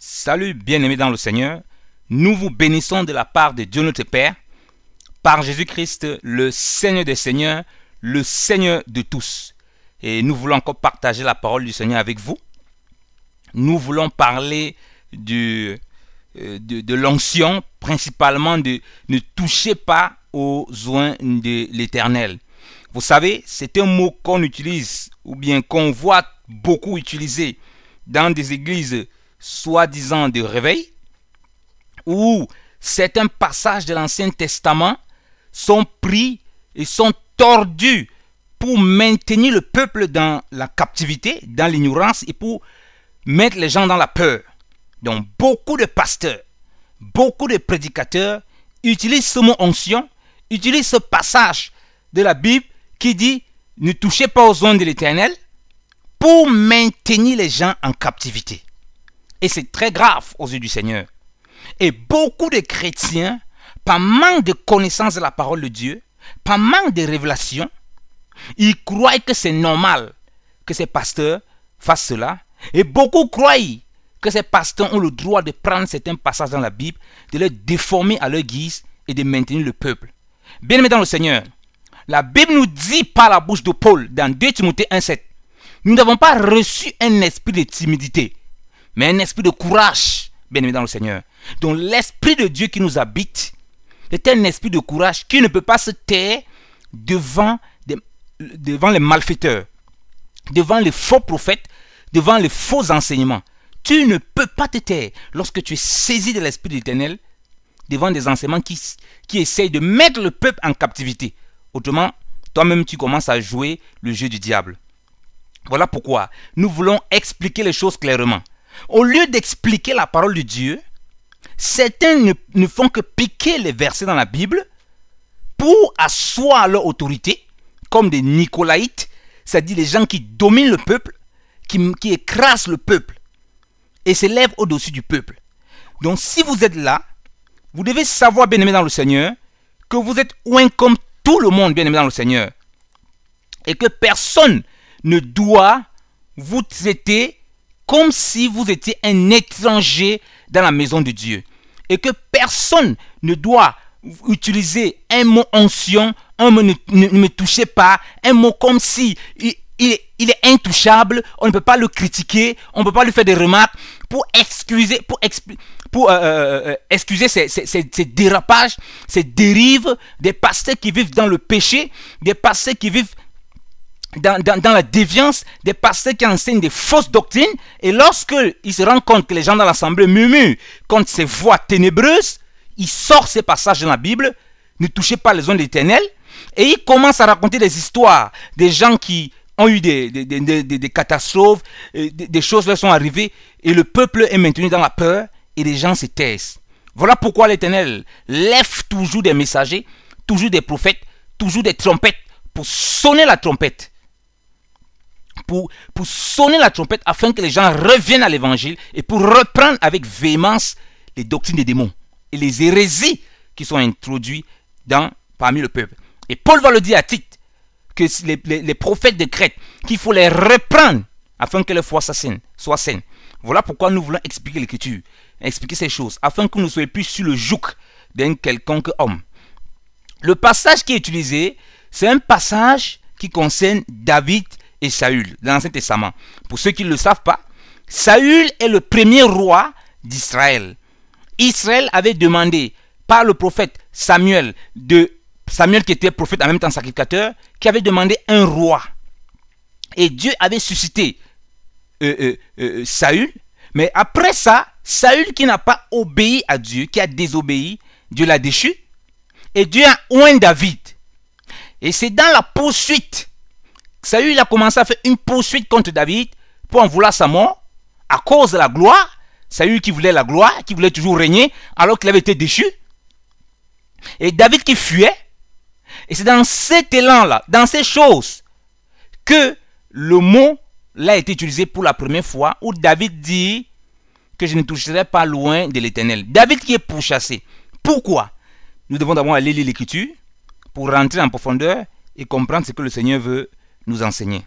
Salut bien-aimés dans le Seigneur. Nous vous bénissons de la part de Dieu notre Père, par Jésus-Christ, le Seigneur des Seigneurs, le Seigneur de tous. Et nous voulons encore partager la parole du Seigneur avec vous. Nous voulons parler euh, de, de l'onction, principalement de ne touchez pas aux oins de l'Éternel. Vous savez, c'est un mot qu'on utilise ou bien qu'on voit beaucoup utilisé dans des églises soi-disant de réveil, où certains passages de l'Ancien Testament sont pris et sont tordus pour maintenir le peuple dans la captivité, dans l'ignorance et pour mettre les gens dans la peur. Donc beaucoup de pasteurs, beaucoup de prédicateurs utilisent ce mot onction, utilisent ce passage de la Bible qui dit ne touchez pas aux ondes de l'éternel pour maintenir les gens en captivité. Et c'est très grave aux yeux du Seigneur. Et beaucoup de chrétiens, par manque de connaissance de la parole de Dieu, par manque de révélation, ils croient que c'est normal que ces pasteurs fassent cela. Et beaucoup croient que ces pasteurs ont le droit de prendre certains passages dans la Bible, de les déformer à leur guise et de maintenir le peuple. Bien aimé dans le Seigneur, la Bible nous dit par la bouche de Paul dans 2 Timothée 1,7 Nous n'avons pas reçu un esprit de timidité, mais un esprit de courage, bien aimé dans le Seigneur. Donc l'esprit de Dieu qui nous habite est un esprit de courage qui ne peut pas se taire devant, devant les malfaiteurs, devant les faux prophètes, devant les faux enseignements. Tu ne peux pas te taire lorsque tu es saisi de l'esprit de l'éternel devant des enseignements qui, qui essayent de mettre le peuple en captivité. Autrement, toi-même, tu commences à jouer le jeu du diable. Voilà pourquoi nous voulons expliquer les choses clairement. Au lieu d'expliquer la parole de Dieu, certains ne, font que piquer les versets dans la Bible pour asseoir leur autorité, comme des Nicolaïtes, c'est-à-dire les gens qui dominent le peuple, qui, qui écrasent le peuple et s'élèvent au-dessus du peuple. Donc si vous êtes là, vous devez savoir, bien aimé dans le Seigneur, que vous êtes loin comme tout le monde, bien aimé dans le Seigneur. Et que personne ne doit vous traiter comme si vous étiez un étranger dans la maison de Dieu. Et que personne ne doit utiliser un mot ancien, un mot ne, me touchez pas, un mot comme si il, est intouchable, on ne peut pas le critiquer, on ne peut pas lui faire des remarques pour excuser, pour, dérapages, ces dérives des pasteurs qui vivent dans le péché, des pasteurs qui vivent dans, la déviance, des pasteurs qui enseignent des fausses doctrines. Et lorsqu'ils se rendent compte que les gens dans l'assemblée murmurent contre ces voix ténébreuses, ils sortent ces passages dans la Bible, ne touchez pas les ondes éternelles, et ils commencent à raconter des histoires des gens qui ont eu des, des catastrophes, des, choses leur sont arrivées, et le peuple est maintenu dans la peur, et les gens se taisent. Voilà pourquoi l'Éternel lève toujours des messagers, toujours des prophètes, toujours des trompettes, pour sonner la trompette. Pour, sonner la trompette afin que les gens reviennent à l'évangile et pour reprendre avec véhémence les doctrines des démons et les hérésies qui sont introduites dans, parmi le peuple. Et Paul va le dire à Tite que les, les, prophètes de Crète, qu'il faut les reprendre afin que leur foi soit saine. Voilà pourquoi nous voulons expliquer l'écriture, expliquer ces choses, afin que nous ne soyons plus sur le joug d'un quelconque homme. Le passage qui est utilisé, c'est un passage qui concerne David et Saül dans l'Ancien Testament. Pour ceux qui ne le savent pas, Saül est le premier roi d'Israël. Israël avait demandé par le prophète Samuel de Samuel qui était prophète en même temps sacrificateur, qui avait demandé un roi. Et Dieu avait suscité euh, euh, euh, Saül. Mais après ça, Saül qui n'a pas obéi à Dieu, qui a désobéi, Dieu l'a déchu. Et Dieu a oint David. Et c'est dans la poursuite. Saül a commencé à faire une poursuite contre David pour en vouloir sa mort à cause de la gloire. Saül qui voulait la gloire, qui voulait toujours régner alors qu'il avait été déchu. Et David qui fuyait, et c'est dans cet élan-là, dans ces choses, que le mot l'a été utilisé pour la première fois, où David dit que je ne toucherai pas loin de l'éternel. David qui est pourchassé. Pourquoi? Nous devons d'abord aller lire l'écriture pour rentrer en profondeur et comprendre ce que le Seigneur veut nous enseigner.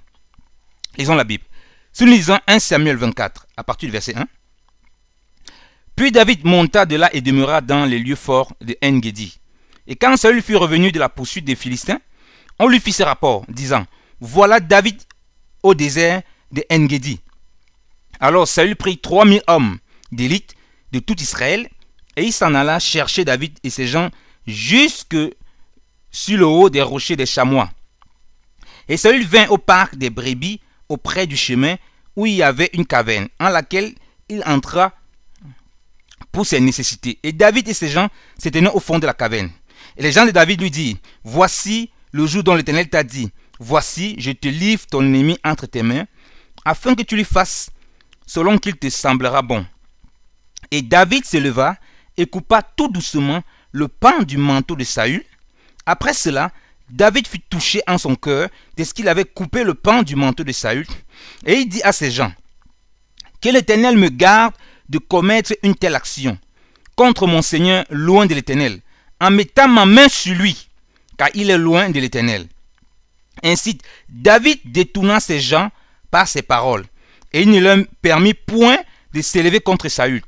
Lisons la Bible. Si nous lisons 1 Samuel 24, à partir du verset 1, Puis David monta de là et demeura dans les lieux forts de Engedi. Et quand Saül fut revenu de la poursuite des Philistins, on lui fit ce rapport, disant Voilà David au désert de Engedi. Alors Saül prit trois mille hommes d'élite de tout Israël, et il s'en alla chercher David et ses gens jusque sur le haut des rochers des chamois. Et Saül vint au parc des brebis, auprès du chemin, où il y avait une caverne, en laquelle il entra pour ses nécessités. Et David et ses gens se tenaient au fond de la caverne. Et les gens de David lui disent, Voici le jour dont l'Éternel t'a dit, Voici, je te livre ton ennemi entre tes mains, afin que tu lui fasses selon qu'il te semblera bon. Et David se leva et coupa tout doucement le pan du manteau de Saül. Après cela, David fut touché en son cœur de ce qu'il avait coupé le pan du manteau de Saül. Et il dit à ses gens, Que l'Éternel me garde de commettre une telle action contre mon Seigneur loin de l'Éternel, en mettant ma main sur lui, car il est loin de l'Éternel. Ainsi, David détourna ses gens par ses paroles, et il ne leur permit point de s'élever contre Saül.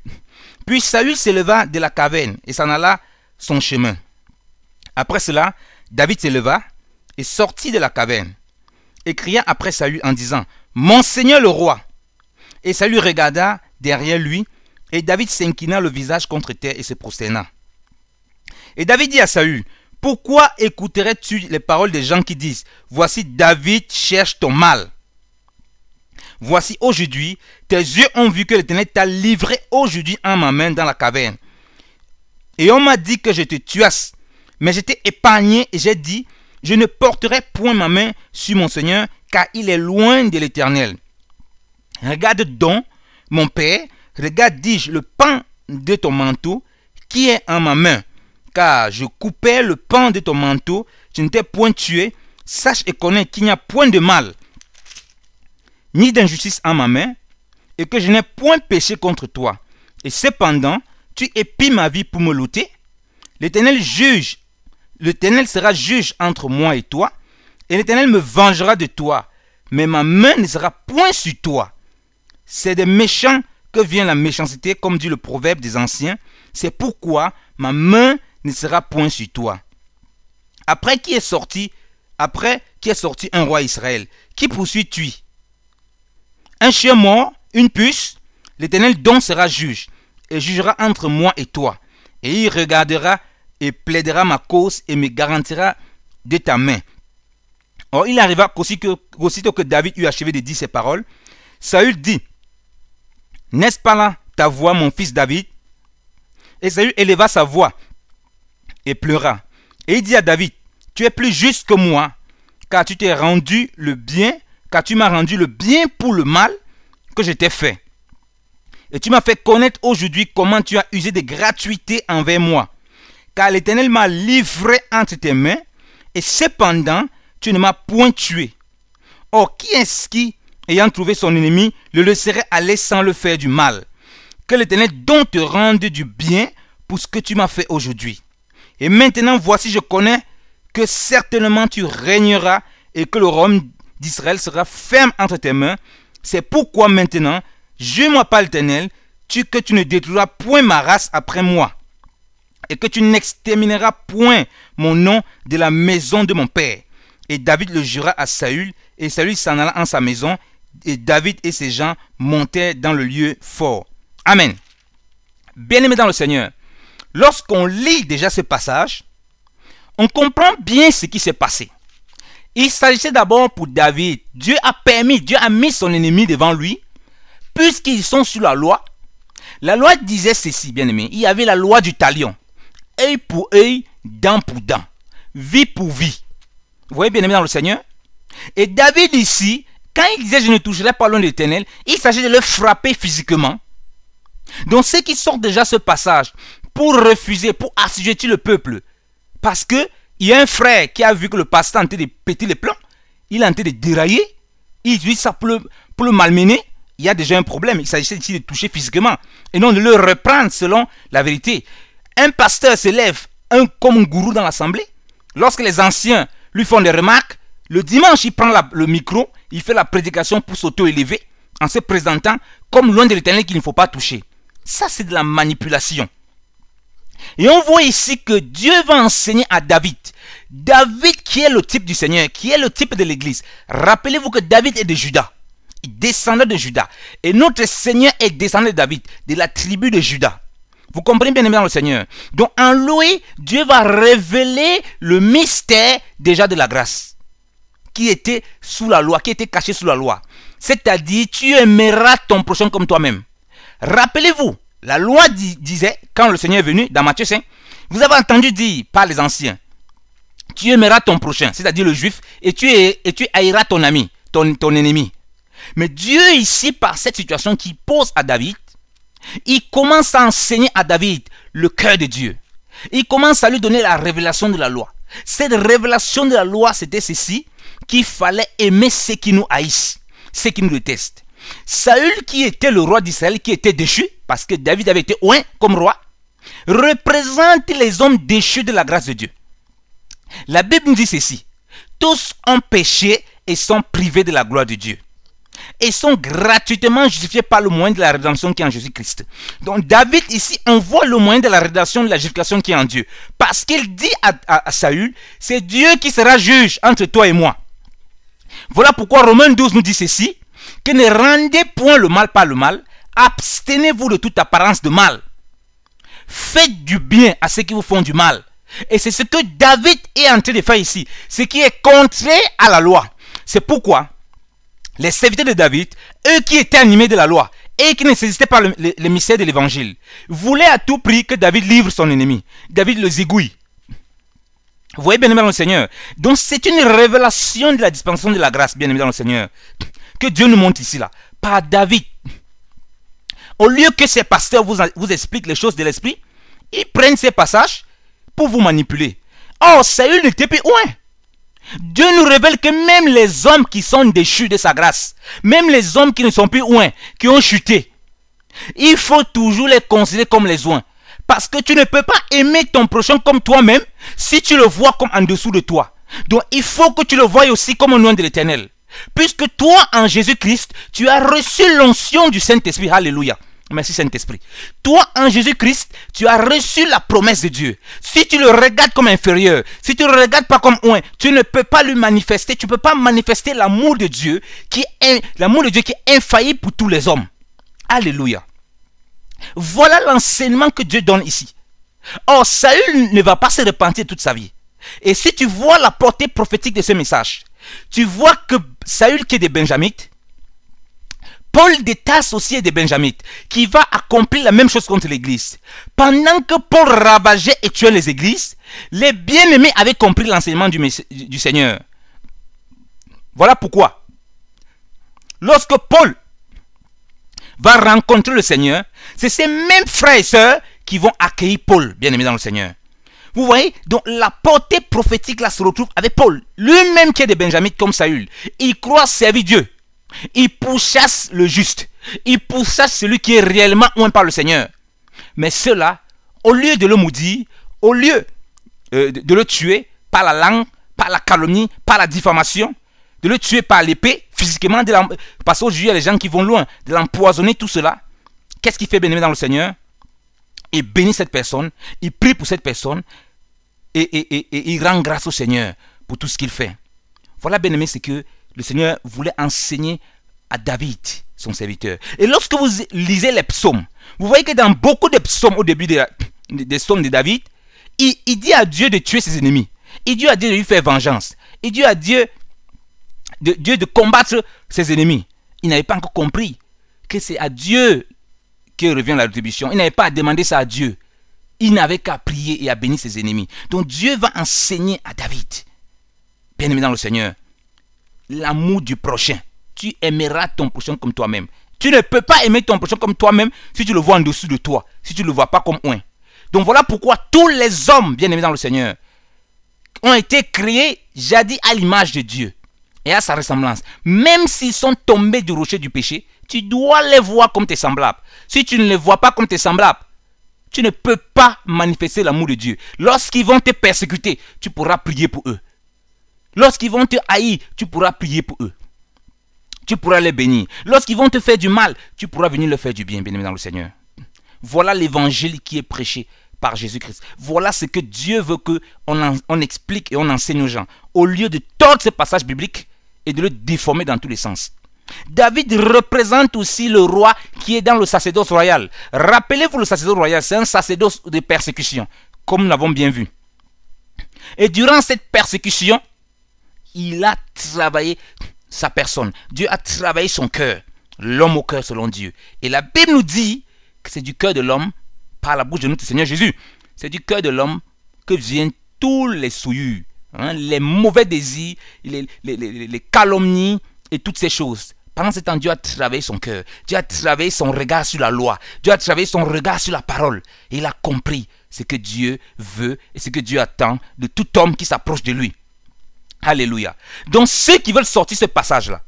Puis Saül s'éleva de la caverne et s'en alla son chemin. Après cela, David s'éleva et sortit de la caverne et cria après Saül en disant Mon Seigneur le roi. Et Saül regarda derrière lui et David s'inclina le visage contre terre et se prosterna. Et David dit à Saül Pourquoi écouterais-tu les paroles des gens qui disent Voici David cherche ton mal Voici aujourd'hui, tes yeux ont vu que l'Éternel t'a livré aujourd'hui en ma main dans la caverne. Et on m'a dit que je te tuasse. Mais j'étais épargné et j'ai dit, je ne porterai point ma main sur mon Seigneur, car il est loin de l'Éternel. Regarde donc, mon Père, regarde, dis-je, le pan de ton manteau qui est en ma main. Car je coupais le pan de ton manteau, je ne t'ai point tué. Sache et connais qu'il n'y a point de mal, ni d'injustice en ma main, et que je n'ai point péché contre toi. Et cependant, tu épis ma vie pour me lutter. L'Éternel juge L'Éternel sera juge entre moi et toi, et l'Éternel me vengera de toi, mais ma main ne sera point sur toi. C'est des méchants que vient la méchanceté, comme dit le proverbe des anciens. C'est pourquoi ma main ne sera point sur toi. Après qui est sorti, après qui est sorti un roi Israël, qui poursuit-tu Un chien mort, une puce, l'Éternel donc sera juge, et jugera entre moi et toi, et il regardera et plaidera ma cause et me garantira de ta main. Or, il arriva qu'aussitôt que, que David eut achevé de dire ces paroles, Saül dit, N'est-ce pas là ta voix, mon fils David? Et Saül éleva sa voix et pleura. Et il dit à David, Tu es plus juste que moi, car tu t'es rendu le bien, car tu m'as rendu le bien pour le mal que je t'ai fait. Et tu m'as fait connaître aujourd'hui comment tu as usé de gratuité envers moi car l'Éternel m'a livré entre tes mains, et cependant tu ne m'as point tué. Or, qui est-ce qui, ayant trouvé son ennemi, le laisserait aller sans le faire du mal? Que l'Éternel donc te rende du bien pour ce que tu m'as fait aujourd'hui. Et maintenant, voici, je connais que certainement tu régneras et que le royaume d'Israël sera ferme entre tes mains. C'est pourquoi maintenant, jure-moi pas l'Éternel, tu, que tu ne détruiras point ma race après moi et que tu n'extermineras point mon nom de la maison de mon père. Et David le jura à Saül, et Saül s'en alla en sa maison, et David et ses gens montèrent dans le lieu fort. Amen. Bien-aimé dans le Seigneur, lorsqu'on lit déjà ce passage, on comprend bien ce qui s'est passé. Il s'agissait d'abord pour David. Dieu a permis, Dieu a mis son ennemi devant lui, puisqu'ils sont sous la loi. La loi disait ceci, bien-aimé. Il y avait la loi du talion œil pour œil, dent pour dent, vie pour vie. Vous voyez bien aimé dans le Seigneur? Et David ici, quand il disait je ne toucherai pas l'homme l'éternel, il s'agit de le frapper physiquement. Donc ceux qui sortent déjà ce passage pour refuser, pour assujettir le peuple, parce que il y a un frère qui a vu que le pasteur en train de péter les plans, il est en train de dérailler, il dit ça pour le, pour le malmener, il y a déjà un problème. Il s'agissait ici de toucher physiquement et non de le reprendre selon la vérité un pasteur se lève un, comme un gourou dans l'assemblée. Lorsque les anciens lui font des remarques, le dimanche, il prend le micro, il fait la prédication pour s'auto-élever en se présentant comme loin de l'éternel qu'il ne faut pas toucher. Ça, c'est de la manipulation. Et on voit ici que Dieu va enseigner à David. David qui est le type du Seigneur, qui est le type de l'Église. Rappelez-vous que David est de Judas. Il descendait de Judas. Et notre Seigneur est descendu de David, de la tribu de Judas. Vous comprenez bien dans le Seigneur. Donc en lui, Dieu va révéler le mystère déjà de la grâce. Qui était sous la loi, qui était caché sous la loi. C'est-à-dire, tu aimeras ton prochain comme toi-même. Rappelez-vous, la loi disait, quand le Seigneur est venu, dans Matthieu 5, vous avez entendu dire par les anciens, tu aimeras ton prochain, c'est-à-dire le juif, et tu, et tu haïras ton ami, ton, ton ennemi. Mais Dieu ici, par cette situation qui pose à David, il commence à enseigner à David le cœur de Dieu. Il commence à lui donner la révélation de la loi. Cette révélation de la loi, c'était ceci, qu'il fallait aimer ceux qui nous haïssent, ceux qui nous détestent. Saül, qui était le roi d'Israël, qui était déchu, parce que David avait été oint comme roi, représente les hommes déchus de la grâce de Dieu. La Bible nous dit ceci. Tous ont péché et sont privés de la gloire de Dieu. Et sont gratuitement justifiés par le moyen de la rédemption qui est en Jésus-Christ. Donc David ici, on voit le moyen de la rédemption, de la justification qui est en Dieu. Parce qu'il dit à, Saül, c'est Dieu qui sera juge entre toi et moi. Voilà pourquoi Romains 12 nous dit ceci, que ne rendez point le mal par le mal, abstenez-vous de toute apparence de mal. Faites du bien à ceux qui vous font du mal. Et c'est ce que David est en train de faire ici. Ce qui est contraire à la loi. C'est pourquoi les serviteurs de David, eux qui étaient animés de la loi et qui ne saisissaient pas le, mystère de l'évangile, voulaient à tout prix que David livre son ennemi. David le zigouille. Vous voyez, bien aimé dans le Seigneur. Donc, c'est une révélation de la dispensation de la grâce, bien aimé dans le Seigneur, que Dieu nous montre ici, là, par David. Au lieu que ces pasteurs vous, vous expliquent les choses de l'esprit, ils prennent ces passages pour vous manipuler. Or, Saül n'était plus loin. Dieu nous révèle que même les hommes qui sont déchus de sa grâce, même les hommes qui ne sont plus loin, qui ont chuté, il faut toujours les considérer comme les oins. Parce que tu ne peux pas aimer ton prochain comme toi-même si tu le vois comme en dessous de toi. Donc il faut que tu le voies aussi comme un loin de l'éternel. Puisque toi, en Jésus-Christ, tu as reçu l'onction du Saint-Esprit. Alléluia. Merci Saint-Esprit. Toi, en Jésus-Christ, tu as reçu la promesse de Dieu. Si tu le regardes comme inférieur, si tu ne le regardes pas comme oint, tu ne peux pas lui manifester, tu ne peux pas manifester l'amour de Dieu qui est l'amour de Dieu qui est infaillible pour tous les hommes. Alléluia. Voilà l'enseignement que Dieu donne ici. Or, Saül ne va pas se repentir toute sa vie. Et si tu vois la portée prophétique de ce message, tu vois que Saül qui est des Benjamites, Paul des Tasses aussi des Benjamites, qui va accomplir la même chose contre l'église. Pendant que Paul ravageait et tuait les églises, les bien-aimés avaient compris l'enseignement du, Seigneur. Voilà pourquoi. Lorsque Paul va rencontrer le Seigneur, c'est ces mêmes frères et sœurs qui vont accueillir Paul, bien-aimé dans le Seigneur. Vous voyez, donc la portée prophétique là se retrouve avec Paul, lui-même qui est des Benjamites comme Saül. Il croit servir Dieu. Il pourchasse le juste. Il pourchasse celui qui est réellement oint par le Seigneur. Mais cela, au lieu de le maudire, au lieu euh, de le tuer par la langue, par la calomnie, par la diffamation, de le tuer par l'épée, physiquement, de parce qu'aujourd'hui, il y a des gens qui vont loin, de l'empoisonner, tout cela. Qu'est-ce qu'il fait bénir dans le Seigneur? Il bénit cette personne, il prie pour cette personne, et, il rend grâce au Seigneur pour tout ce qu'il fait. Voilà, bien aimé, c'est que le Seigneur voulait enseigner à David, son serviteur. Et lorsque vous lisez les psaumes, vous voyez que dans beaucoup de psaumes au début des psaumes de David, il, dit à Dieu de tuer ses ennemis. Il dit à Dieu de lui faire vengeance. Il dit à Dieu de, Dieu de combattre ses ennemis. Il n'avait pas encore compris que c'est à Dieu que revient la rétribution. Il n'avait pas à demander ça à Dieu. Il n'avait qu'à prier et à bénir ses ennemis. Donc Dieu va enseigner à David, bien aimé dans le Seigneur, l'amour du prochain. Tu aimeras ton prochain comme toi-même. Tu ne peux pas aimer ton prochain comme toi-même si tu le vois en dessous de toi, si tu ne le vois pas comme un. Donc voilà pourquoi tous les hommes, bien aimés dans le Seigneur, ont été créés jadis à l'image de Dieu et à sa ressemblance. Même s'ils sont tombés du rocher du péché, tu dois les voir comme tes semblables. Si tu ne les vois pas comme tes semblables, tu ne peux pas manifester l'amour de Dieu. Lorsqu'ils vont te persécuter, tu pourras prier pour eux. Lorsqu'ils vont te haïr, tu pourras prier pour eux. Tu pourras les bénir. Lorsqu'ils vont te faire du mal, tu pourras venir leur faire du bien, bien dans le Seigneur. Voilà l'évangile qui est prêché par Jésus-Christ. Voilà ce que Dieu veut que on, explique et on enseigne aux gens. Au lieu de tordre ces passages bibliques et de le déformer dans tous les sens. David représente aussi le roi qui est dans le sacerdoce royal. Rappelez-vous, le sacerdoce royal, c'est un sacerdoce de persécution, comme nous l'avons bien vu. Et durant cette persécution, il a travaillé sa personne. Dieu a travaillé son cœur. L'homme au cœur selon Dieu. Et la Bible nous dit que c'est du cœur de l'homme, par la bouche de notre Seigneur Jésus. C'est du cœur de l'homme que viennent tous les souillures, hein, les mauvais désirs, les, les calomnies et toutes ces choses. Pendant ce temps, Dieu a travaillé son cœur. Dieu a travaillé son regard sur la loi. Dieu a travaillé son regard sur la parole. Et il a compris ce que Dieu veut et ce que Dieu attend de tout homme qui s'approche de lui. Alléluia. Donc ceux qui veulent sortir ce passage-là,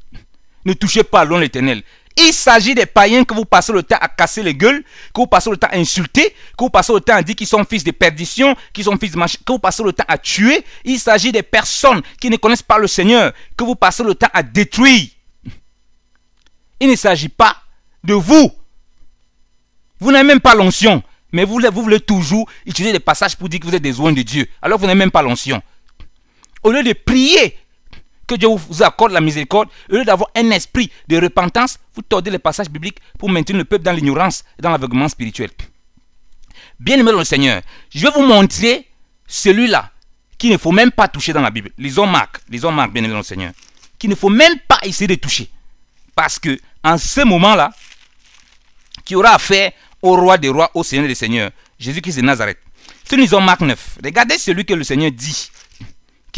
ne touchez pas l'homme l'éternel. Il s'agit des païens que vous passez le temps à casser les gueules, que vous passez le temps à insulter, que vous passez le temps à dire qu'ils sont fils de perdition, qu'ils sont fils que vous passez le temps à tuer. Il s'agit des personnes qui ne connaissent pas le Seigneur, que vous passez le temps à détruire. Il ne s'agit pas de vous. Vous n'avez même pas l'onction, mais vous, vous voulez toujours utiliser des passages pour dire que vous êtes des oins de Dieu, alors vous n'avez même pas l'onction. Au lieu de prier que Dieu vous accorde la miséricorde, au lieu d'avoir un esprit de repentance, vous tordez les passages bibliques pour maintenir le peuple dans l'ignorance et dans l'aveuglement spirituel. Bien aimé dans le Seigneur, je vais vous montrer celui-là qu'il ne faut même pas toucher dans la Bible. Lisons Marc, lisons Marc, bien aimé dans le Seigneur, qu'il ne faut même pas essayer de toucher. Parce que en ce moment-là, qui aura affaire au roi des rois, au Seigneur des seigneurs, Jésus-Christ de Nazareth. Si nous lisons Marc 9, regardez celui que le Seigneur dit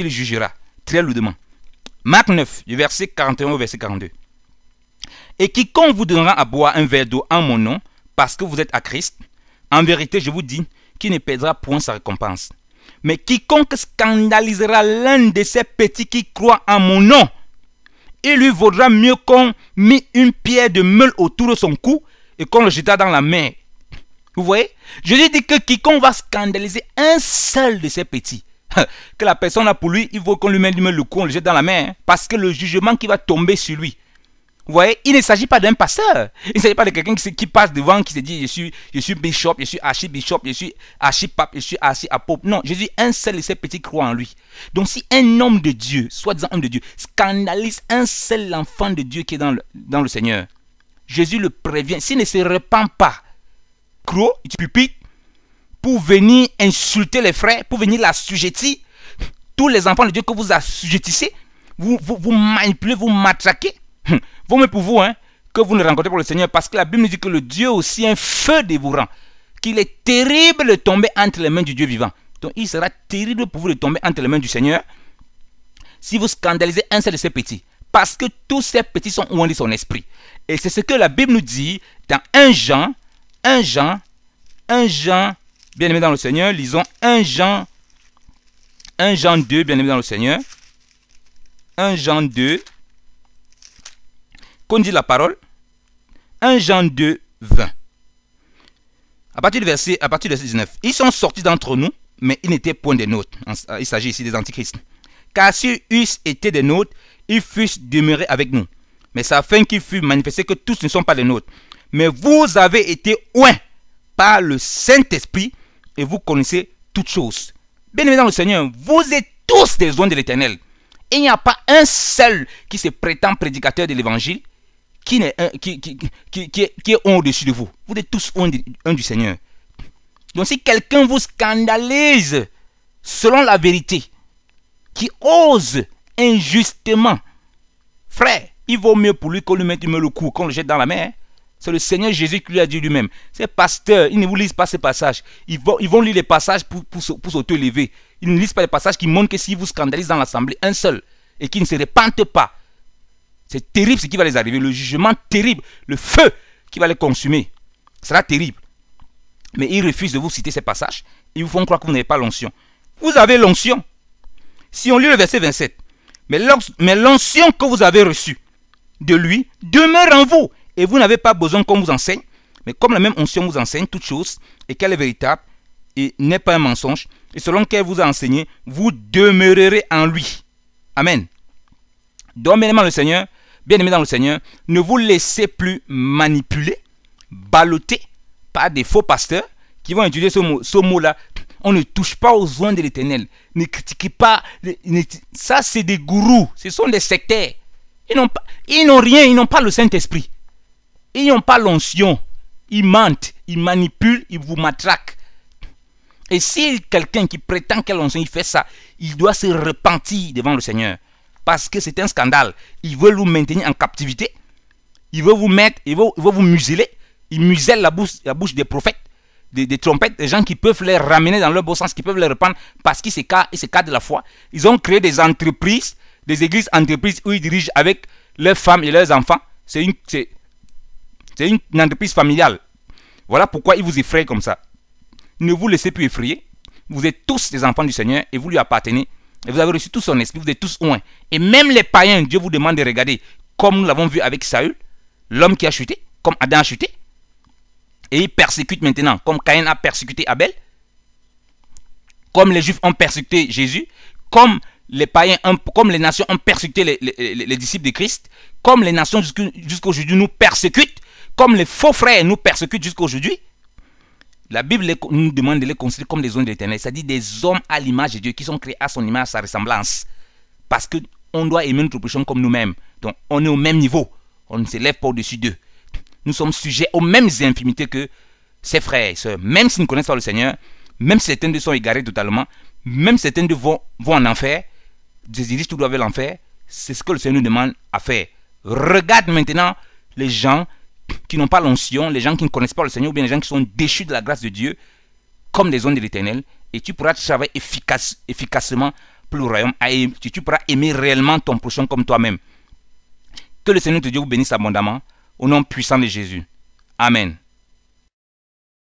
jugera très lourdement. Marc 9, du verset 41 au verset 42. Et quiconque vous donnera à boire un verre d'eau en mon nom, parce que vous êtes à Christ, en vérité, je vous dis, qu'il ne perdra point sa récompense. Mais quiconque scandalisera l'un de ces petits qui croient en mon nom, il lui vaudra mieux qu'on mit une pierre de meule autour de son cou et qu'on le jeta dans la mer. Vous voyez? Je dis que quiconque va scandaliser un seul de ces petits, que la personne a pour lui, il faut qu'on lui mette le cou, on le jette dans la mer, parce que le jugement qui va tomber sur lui, vous voyez, il ne s'agit pas d'un pasteur. Il ne s'agit pas de quelqu'un qui, passe devant, qui se dit, je suis, je suis bishop, je suis archibishop, je suis archipape, je suis. Non, Jésus, un seul de ces petits croient en lui. Donc si un homme de Dieu, soi-disant homme de Dieu, scandalise un seul enfant de Dieu qui est dans le, dans le Seigneur, Jésus le prévient. S'il ne se repent pas, croc, pupitre, pour venir insulter les frères, pour venir l'assujettir, tous les enfants de Dieu que vous assujettissez, vous, vous, vous manipulez, vous matraquez, Vaut mieux pour vous hein, que vous ne rencontrez pas le Seigneur parce que la Bible nous dit que le Dieu aussi un feu dévorant, qu'il est terrible de tomber entre les mains du Dieu vivant. Donc il sera terrible pour vous de tomber entre les mains du Seigneur si vous scandalisez un seul de ces petits. Parce que tous ces petits sont de son esprit. Et c'est ce que la Bible nous dit dans 1 Jean, 1 Jean, 1 Jean, bien aimé dans le Seigneur, lisons 1 Jean, 1 Jean 2, bien aimé dans le Seigneur, 1 Jean 2, qu'on dit la parole 1 Jean 2, 20. À partir du verset, à partir du verset 19. Ils sont sortis d'entre nous, mais ils n'étaient point des nôtres. Il s'agit ici des antichrists. Car s'ils eussent été des nôtres, ils fussent demeurés avec nous. Mais c'est afin qu'il fût manifesté que tous ne sont pas des nôtres. Mais vous avez été oints par le Saint-Esprit et vous connaissez toutes choses. Bien évidemment, le Seigneur, vous êtes tous des oins de l'éternel. Il n'y a pas un seul qui se prétend prédicateur de l'évangile qui, qui, est, au-dessus de vous. Vous êtes tous un, du Seigneur. Donc si quelqu'un vous scandalise selon la vérité, qui ose injustement, frère, il vaut mieux pour lui qu'on lui mette le coup, qu'on le jette dans la mer. C'est le Seigneur Jésus qui lui a dit lui-même. Ces pasteurs, ils ne vous lisent pas ces passages. Ils vont, ils vont lire les passages pour, pour, pour s'auto-élever. Ils ne lisent pas les passages qui montrent que si vous scandalisez dans l'assemblée, un seul, et qui ne se répandent pas, c'est terrible ce qui va les arriver. Le jugement terrible, le feu qui va les consumer, sera terrible. Mais ils refusent de vous citer ces passages. Ils vous font croire que vous n'avez pas l'onction. Vous avez l'onction. Si on lit le verset 27, mais l'onction que vous avez reçue de lui demeure en vous. Et vous n'avez pas besoin qu'on vous enseigne. Mais comme la même onction vous enseigne toutes choses, et qu'elle est véritable, et n'est pas un mensonge, et selon qu'elle vous a enseigné, vous demeurerez en lui. Amen. Donc, bien le Seigneur, bien aimé dans le Seigneur, ne vous laissez plus manipuler, balloter par des faux pasteurs qui vont utiliser ce mot-là. On ne touche pas aux soins de l'éternel. Ne critiquez pas. Ça, c'est des gourous. Ce sont des sectaires. Ils n'ont rien. Ils n'ont pas le Saint-Esprit. Ils n'ont pas l'onction. Ils mentent. Ils manipulent. Ils vous matraquent. Et si quelqu'un qui prétend qu'elle l'onction, il fait ça, il doit se repentir devant le Seigneur. Parce que c'est un scandale. Ils veulent vous maintenir en captivité. Ils veulent vous mettre, ils veulent, vous museler. Ils musellent la bouche, la bouche des prophètes des, trompettes, des gens qui peuvent les ramener dans leur bon sens, qui peuvent les reprendre parce qu'ils s'écartent de la foi. Ils ont créé des entreprises, des églises entreprises où ils dirigent avec leurs femmes et leurs enfants. C'est une, c'est, une entreprise familiale. Voilà pourquoi ils vous effraient comme ça. Ne vous laissez plus effrayer. Vous êtes tous des enfants du Seigneur et vous lui appartenez. Et vous avez reçu tout son esprit, vous êtes tous un. Et même les païens, Dieu vous demande de regarder, comme nous l'avons vu avec Saül, l'homme qui a chuté, comme Adam a chuté, et ils persécutent maintenant, comme Caïn a persécuté Abel, comme les Juifs ont persécuté Jésus, comme les païens, comme les nations ont persécuté les, disciples de Christ, comme les nations jusqu'aujourd'hui nous persécutent, comme les faux frères nous persécutent jusqu'aujourd'hui. La Bible nous demande de les considérer comme des hommes de l'éternel, c'est-à-dire des hommes à l'image de Dieu, qui sont créés à son image, à sa ressemblance. Parce qu'on doit aimer notre prochain comme nous-mêmes. Donc on est au même niveau. On ne s'élève pas au-dessus d'eux nous sommes sujets aux mêmes infimités que ses frères et sœurs. Même s'ils ne connaissent pas le Seigneur, même si certains d'eux sont égarés totalement, même si certains d'eux vont, en enfer, désirent tout doivent l'enfer, c'est ce que le Seigneur nous demande à faire. Regarde maintenant les gens qui n'ont pas l'onction, les gens qui ne connaissent pas le Seigneur, ou bien les gens qui sont déchus de la grâce de Dieu, comme des hommes de l'éternel, et tu pourras travailler efficace, efficacement pour le royaume, tu pourras aimer réellement ton prochain comme toi-même. Que le Seigneur te Dieu vous bénisse abondamment. Au nom puissant de Jésus. Amen.